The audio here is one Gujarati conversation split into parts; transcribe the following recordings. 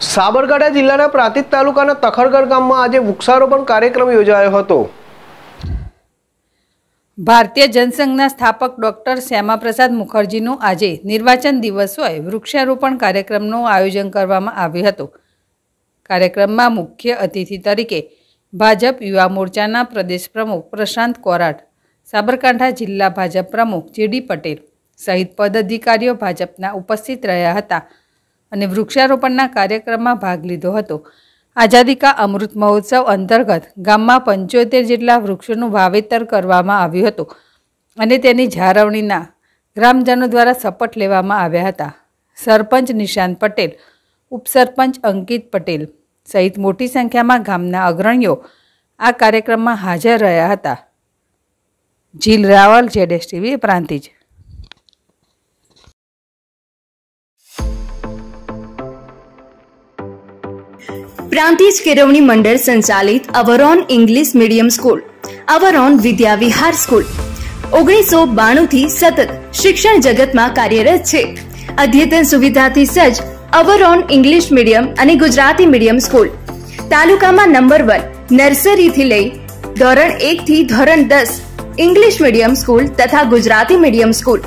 સાબરકાંઠા જિલ્લાના પ્રાંતિજ તાલુકાના તખરગઢ ગામમાં આજે વૃક્ષારોપણ કાર્યક્રમ યોજાયો હતો. ભારતીય જનસંઘના સ્થાપક ડોક્ટર શ્યામાપ્રસાદ મુખર્જીનું આજે નિર્વાચન દિવસ હોય વૃક્ષારોપણ કાર્યક્રમનું આયોજન કરવામાં આવ્યું હતું. કાર્યક્રમમાં મુખ્ય અતિથિ તરીકે ભાજપ યુવા મોરચાના પ્રદેશ પ્રમુખ પ્રશાંત કોરાટ, સાબરકાંઠા જિલ્લા ભાજપ પ્રમુખ જીડી પટેલ સહિત પદાધિકારીઓ ભાજપના ઉપસ્થિત રહ્યા હતા. અને વૃક્ષારોપણના કાર્યક્રમમાં ભાગ લીધો હતો. આઝાદી કા અમૃત મહોત્સવ અંતર્ગત ગામમાં પંચોતેર જેટલા વૃક્ષોનું વાવેતર કરવામાં આવ્યું હતું અને તેની જાળવણીના ગ્રામજનો દ્વારા શપથ લેવામાં આવ્યા હતા. સરપંચ નિશાંત પટેલ, ઉપસરપંચ અંકિત પટેલ સહિત મોટી સંખ્યામાં ગામના અગ્રણીઓ આ કાર્યક્રમમાં હાજર રહ્યા હતા. જીલ રાવલ, જેડેશ ટીવી, પ્રાંતિજ. પ્રાંતિજ કેળવણી મંડળ સંચાલિત our own English medium school, our own Vidya Vihar school. ઓગણીસો બાણું થી સતત શિક્ષણ જગતમાં કાર્યરત છે. અદ્યતન સુવિધાથી સજ્જ અવરોન ઇંગ્લિશ મીડિયમ અને ગુજરાતી મીડિયમ સ્કૂલ. તાલુકામાં નંબર વન, નર્સરીથી લઈ ધોરણ એક થી ધોરણ દસ ઇંગ્લિશ મીડિયમ સ્કૂલ તથા ગુજરાતી મીડિયમ સ્કૂલ.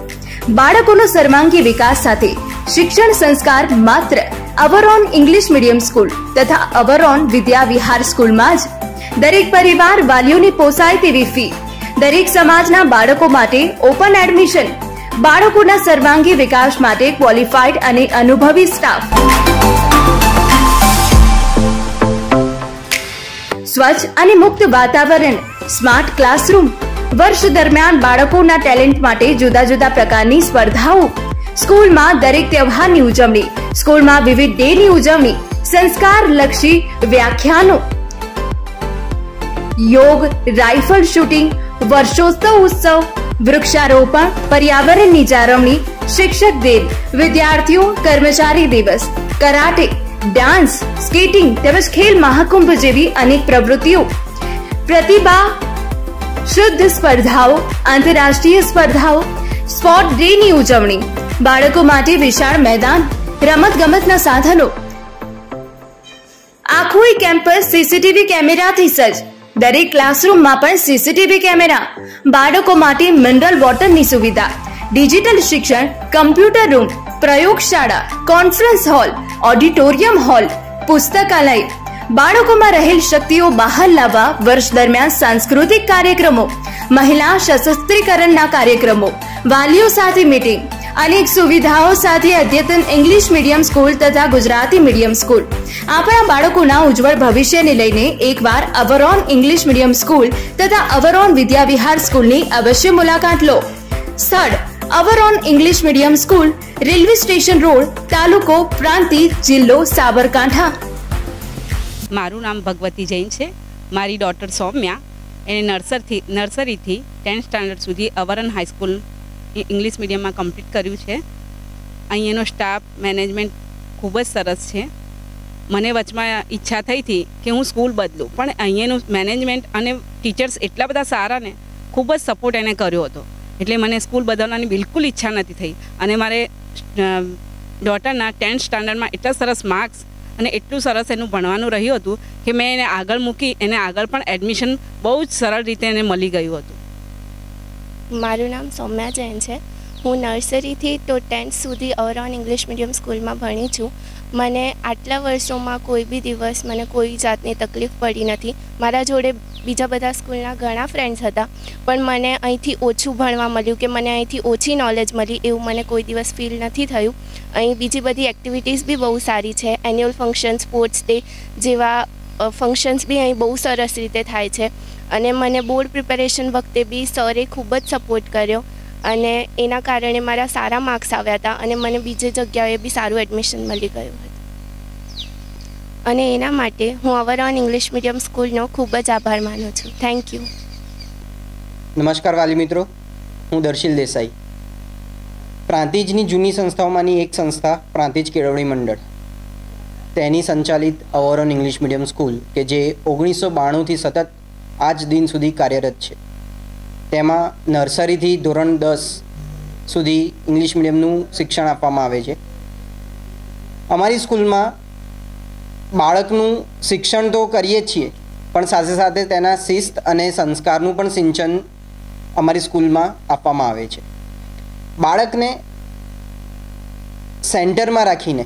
બાળકોનો સર્વાંગી વિકાસ સાથે શિક્ષણ સંસ્કાર માત્ર અવરોન ઇંગ્લિશ મીડિયમ સ્કૂલ તથા અવરોન વિદ્યા વિહાર સ્કૂલમાં જ. દરેક પરિવાર વાલીઓને પોસાય તેવી ફી દરેક સમાજના બાળકો માટે ઓપન એડમિશન બાળકોના સર્વાંગી વિકાસ માટે ક્વોલિફાઈડ અને અનુભવી સ્ટાફ સ્વચ્છ અને મુક્ત વાતાવરણ સ્માર્ટ ક્લાસરૂમ વર્ષ દરમિયાન બાળકોના ટેલેન્ટ માટે જુદા જુદા પ્રકારની સ્પર્ધાઓ સ્કૂલમાં દરેક તહેવારની ઉજવણી, સ્કૂલમાં વિવિધ ડેની ઉજવણી સંસ્કાર લક્ષી વ્યાખ્યાનો. યોગ, રાઇફલ શૂટિંગ, વર્ષોત્સવ ઉત્સવ, વૃક્ષારોપણ, પર્યાવરણની જાળવણી, શિક્ષક દિન, વિદ્યાર્થીઓ કર્મચારી દિવસ, કરાટે, ડાન્સ, સ્કેટિંગ તેમજ ખેલ મહાકુંભ જેવી અનેક પ્રવૃત્તિઓ. પ્રતિભા, શુદ્ધ સ્પર્ધાઓ, આંતરરાષ્ટ્રીય સ્પર્ધાઓ સ્પોર્ટ ડે ની ઉજવણી. બાળકો માટે વિશાળ મેદાન રમત ગમતના સાધનો. આખું કેમ્પસ સીસીટીવી કેમેરાથી સજ્જ. દરેક ક્લાસરૂમમાં પણ સીસીટીવી કેમેરા. બાળકો માટે મિનરલ વોટરની સુવિધા. ડિજિટલ શિક્ષણ, કમ્પ્યુટર રૂમ, પ્રયોગશાળા, કોન્ફરન્સ હોલ, ઓડિટોરિયમ હોલ, પુસ્તકાલય. બાળકોમાં રહેલ શક્તિઓ બહાર લાવવા વર્ષ દરમિયાન સાંસ્કૃતિક કાર્યક્રમો, મહિલા સશસ્ત્રીકરણના કાર્યક્રમો વાલીઓ સાથે મીટિંગ અનેક સુવિધાઓ સાથે અદ્યતન ઇંગ્લિશ મીડિયમ સ્કૂલ તથા ગુજરાતી મીડિયમ સ્કૂલ આપણા બાળકોના ઉજ્જવળ ભવિષ્યને લઈને એકવાર અવરોન ઇંગ્લિશ મીડિયમ સ્કૂલ તથા અવરોન વિદ્યાવિહાર સ્કૂલની અવશ્ય મુલાકાત લો. સ્થળ our own English medium school railway station road, તાલુકો, પ્રાંતિ, જિલ્લો, સાબરકાંઠા. મારું નામ ભગવતી જૈન છે. મારી ડોટર સૌમ્યા. એને નર્સરથી નર્સરીથી ટેન્થ સ્ટાન્ડર્ડ સુધી our own high school English મીડિયમમાં કમ્પ્લીટ કર્યું છે. અહીંયાનો સ્ટાફ મેનેજમેન્ટ ખૂબ જ સરસ છે. મને વચમાં ઈચ્છા થઈ હતી કે હું સ્કૂલ બદલું, પણ અહીંયાનું મેનેજમેન્ટ અને ટીચર્સ એટલા બધા સારા ને, ખૂબ જ સપોર્ટ એને કર્યો હતો. એટલે મને સ્કૂલ બદલવાની બિલકુલ ઈચ્છા નથી થઈ. અને મારે ડોટરના ટેન્થ સ્ટાન્ડર્ડમાં એટલા સરસ માર્ક્સ અને એટલું સરસ એનું ભણવાનું રહ્યું હતું કે મેં એને આગળ મૂકી, એને આગળ પણ એડમિશન બહુ જ સરળ રીતે એને મળી ગયું હતું. મારું નામ સૌમ્યા જૈન છે. હું નર્સરીથી તો ટેન્થ સુધી ઓવરઓલ ઇંગ્લિશ મીડિયમ સ્કૂલમાં ભણી છું. મને આટલા વર્ષોમાં કોઈ બી દિવસ મને કોઈ જાતની તકલીફ પડી નથી. મારા જોડે બીજા બધા સ્કૂલના ઘણા ફ્રેન્ડ્સ હતા, પણ મને અહીંથી ઓછું ભણવા મળ્યું કે મને અહીંથી ઓછી નોલેજ મળી એવું મને કોઈ દિવસ ફીલ નથી થયું. અહીં બીજી બધી એક્ટિવિટીઝ બી બહુ સારી છે એન્યુઅલ ફંક્શન સ્પોર્ટ્સ ડે જેવા ફંક્શન્સ બી અહીં બહુ સરસ રીતે થાય છે. અને મને બોર્ડ પ્રિપેરેશન વખતે બી સરે ખૂબ જ સપોર્ટ કર્યો. અને એના કારણે મારા સારા માર્ક્સ આવ્યા હતા અને મને બીજી જગ્યાએ બી સારું એડમિશન મળી ગયું હતું. અને એના માટે હું ઓવરઓલ ઇંગ્લિશ મીડિયમ સ્કૂલનો ખૂબ જ આભાર માનું છું. થેન્ક યુ નમસ્કાર વાલી મિત્રો. હું દર્શિલ દેસાઈ. પ્રાંતિજની જૂની સંસ્થાઓમાંની એક સંસ્થા પ્રાંતિજ કેળવણી મંડળ. તેની સંચાલિત અવરોન ઇંગ્લિશ મીડિયમ સ્કૂલ કે જે ઓગણીસો બાણુંથી સતત આજ દિન સુધી કાર્યરત છે. તેમાં નર્સરીથી ધોરણ દસ સુધી ઇંગ્લિશ મીડિયમનું શિક્ષણ આપવામાં આવે છે. અમારી સ્કૂલમાં બાળકનું શિક્ષણ તો કરીએ છીએ, પણ સાથે સાથે તેના શિસ્ત અને સંસ્કારનું પણ સિંચન અમારી સ્કૂલમાં આપવામાં આવે છે. બાળકને સેન્ટરમાં રાખીને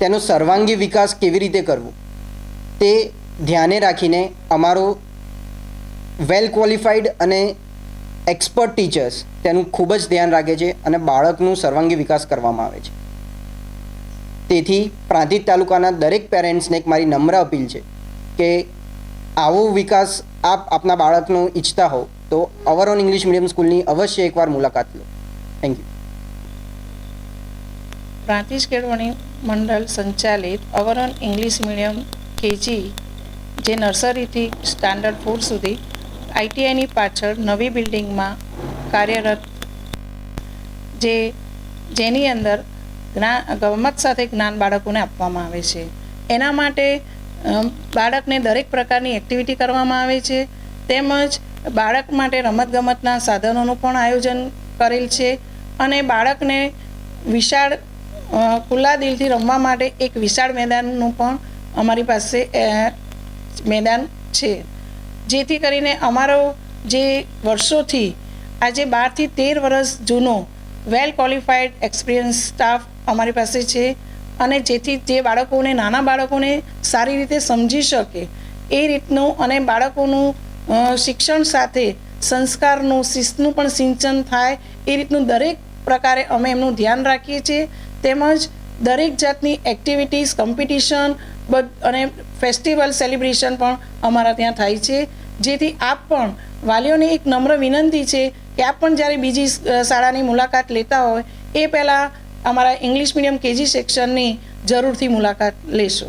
તેનો સર્વાંગી વિકાસ કેવી રીતે કરવો? તે ધ્યાને રાખીને અમારો વેલ ક્વોલિફાઈડ અને એક્સપર્ટ ટીચર્સ તેનું ખૂબ જ ધ્યાન રાખે છે અને બાળકનું સર્વાંગી વિકાસ કરવામાં આવે છે. તેથી પ્રાંતિજ તાલુકાના દરેક પેરેન્ટ્સને એક મારી નમ્ર અપીલ છે કે આવો વિકાસ આપ આપના બાળકનો ઈચ્છતા હો તો અવર ઓન ઇંગ્લિશ મીડિયમ સ્કૂલની અવશ્ય એકવાર મુલાકાત લો. થેન્ક યુ પ્રાંતિજ કેળવણી મંડળ સંચાલિત અવરણ ઇંગ્લિશ મીડિયમ કેજી, જે નર્સરીથી સ્ટાન્ડર્ડ ફોર સુધી આઈટીઆઈની પાછળ નવી બિલ્ડિંગમાં કાર્યરત જે, જેની અંદર જ્ઞાન, ગમત સાથે જ્ઞાન બાળકોને આપવામાં આવે છે. એના માટે બાળકને દરેક પ્રકારની એક્ટિવિટી કરવામાં આવે છે. તેમજ બાળક માટે રમતગમતના સાધનોનું પણ આયોજન કરેલ છે. અને બાળકને વિશાળ ખુલ્લા દિલથી રમવા માટે એક વિશાળ મેદાનનું પણ અમારી પાસે મેદાન છે. જેથી કરીને અમારો જે વર્ષોથી, આજે બારથી તેર વર્ષ જૂનો વેલ ક્વોલિફાઈડ એક્સપિરિયન્સ સ્ટાફ અમારી પાસે છે. અને જેથી જે બાળકોને, નાના બાળકોને સારી રીતે સમજી શકે, એ રીતનું અને બાળકોનું શિક્ષણ સાથે સંસ્કારનું, શિસ્તનું પણ સિંચન થાય, એ રીતનું દરેક પ્રકારે અમે એમનું ધ્યાન રાખીએ છીએ. તેમજ દરેક જાતની એક્ટિવિટીઝ કોમ્પિટિશન અને ફેસ્ટિવલ સેલિબ્રેશન પણ અમારા ત્યાં થાય છે. જેથી આપ પણ વાલીઓને એક નમ્ર વિનંતી છે કે આપ પણ જ્યારે બીજી શાળાની મુલાકાત લેતા હોય, એ પહેલાં અમારા ઇંગ્લિશ મીડિયમ કેજી સેક્શનની જરૂરથી મુલાકાત લેશો.